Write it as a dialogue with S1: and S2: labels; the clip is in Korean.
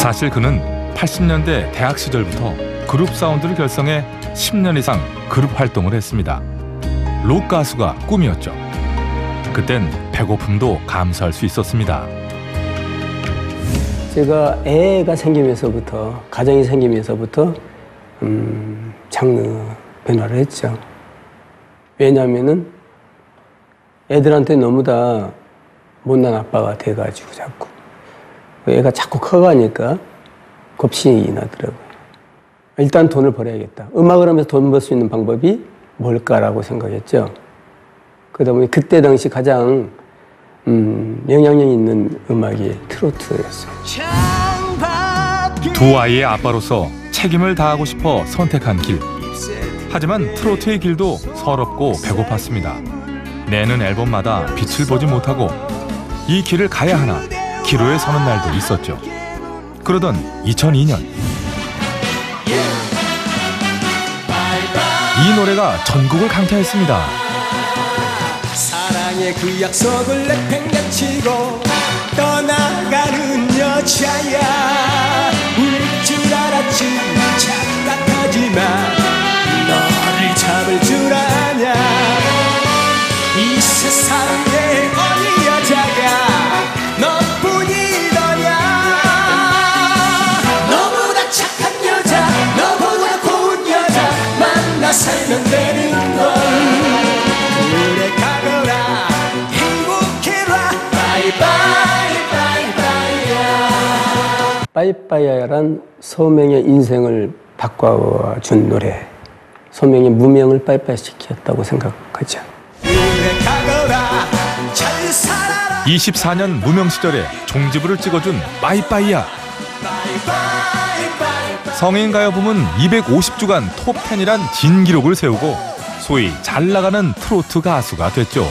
S1: 사실 그는 80년대 대학 시절부터 그룹 사운드를 결성해 10년 이상 그룹 활동을 했습니다. 록 가수가 꿈이었죠. 그땐 배고픔도 감수할 수 있었습니다.
S2: 제가 애가 생기면서부터 가정이 생기면서부터 음, 장르 변화를 했죠. 왜냐하면은 애들한테 너무 다 못난 아빠가 돼가지고 자꾸 애가 자꾸 커가니까 겁신이 나더라고요. 일단 돈을 벌어야겠다. 음악을 하면서 돈 벌 수 있는 방법이 뭘까라고 생각했죠. 그러다 보니 그때 당시 가장 음, 영향력 있는 음악이 트로트였어요.
S1: 두 아이의 아빠로서 책임을 다하고 싶어 선택한 길. 하지만 트로트의 길도 서럽고 배고팠습니다. 내는 앨범마다 빛을 보지 못하고 이 길을 가야 하나 기로에 서는 날도 있었죠. 그러던 2002년 이 노래가 전국을 강타했습니다.
S3: 사랑의 그 약속을 내팽개치고 떠나가는 여자야
S2: 빠이빠이야란 소명의 인생을 바꿔준 노래. 소명의 무명을 빠이빠이 시켰다고 생각하죠.
S3: 그래 가거라 잘 살아라
S1: 24년 무명 시절에 종지부를 찍어준 빠이빠이야. 성인 가요 부문 250주간 톱10이란 진기록을 세우고 소위 잘 나가는 트로트 가수가 됐죠.